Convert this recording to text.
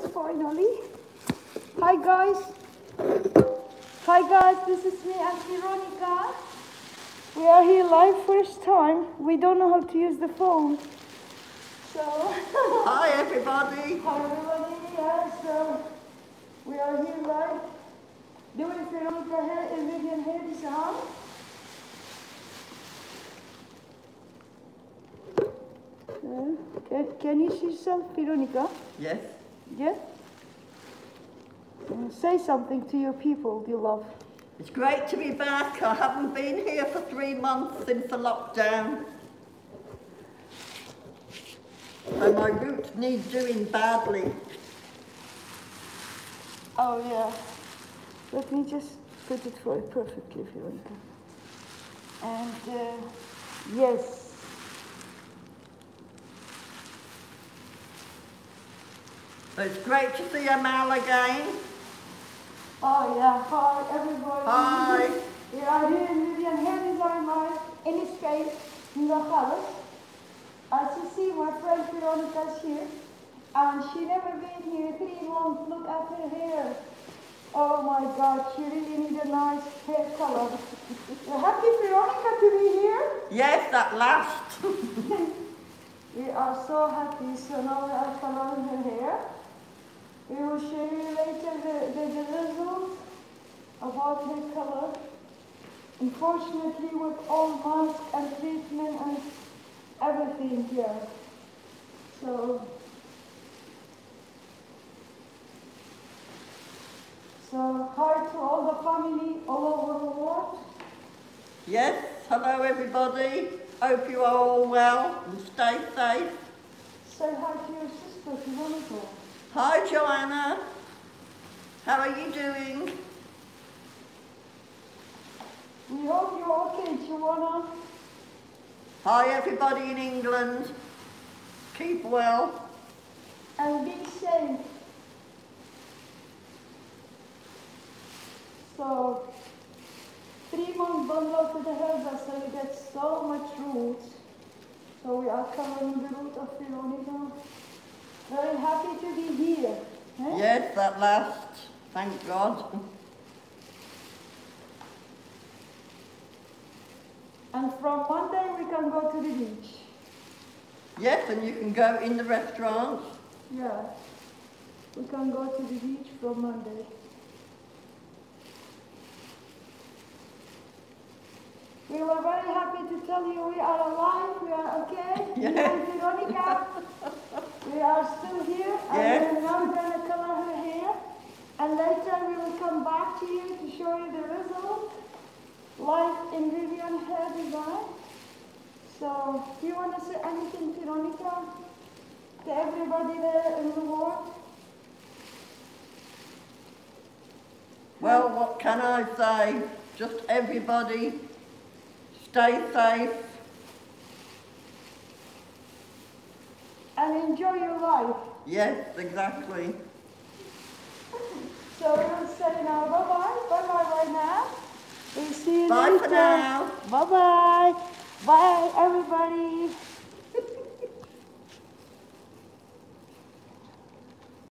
guys, finally. Hi guys. Hi guys, this is me and Veronica. We are here live first time. We don't know how to use the phone. So, Hi everybody. hi everybody. Yeah, so we are here live. Doing Veronica hair and Vivian hair design. Uh, can, can you see yourself, Veronica? Yes. Yeah? Uh, say something to your people you love. It's great to be back. I haven't been here for three months since the lockdown. And my roots need doing badly. Oh yeah. Let me just put it for you perfectly, if you Veronica. And uh, yes. It's great to see you, Amal again. Oh yeah. Hi everybody. Hi. We are here in Vivian Hair Design Live in space in the house. As you see, my friend Veronica's here. And she never been here three months. Look at her hair. Oh my God, she really need a nice hair color. You're happy Veronica to be here? Yes, at last. We are so happy. So now we are coloring her hair. We will show you later the, the, the about her color. Unfortunately, with all mask and treatment and everything here. So, so hi to all the family all over the world. Yes, hello everybody. Hope you are all well and stay safe. Say hi to your sister, Veronica. Hi Joanna. How are you doing? We hope you're okay, Joanna. Hi everybody in England. Keep well. and be safe. So, three months bundle to the hairdresser, we get so much roots. So we are covering the root of Veronica. Very happy to be here. eh? Yes, at last. Thank God. And from Monday we can go to the beach. Yes, and you can go in the restaurant. Yeah, we can go to the beach from Monday. We were very happy to tell you we are alive, we are okay. And Veronica, are still here, Yes. and we're now going to color her hair. And later we will come back to you to show you the result, live in Vivian Hair Design. So, do you want to say anything, Veronica, to everybody there in the world? Well, what can I say? Just everybody, stay safe. and enjoy your life. Yes, exactly. So we'll say now bye bye, bye bye right now. We'll see you Bye later. for now. Bye bye. Bye everybody.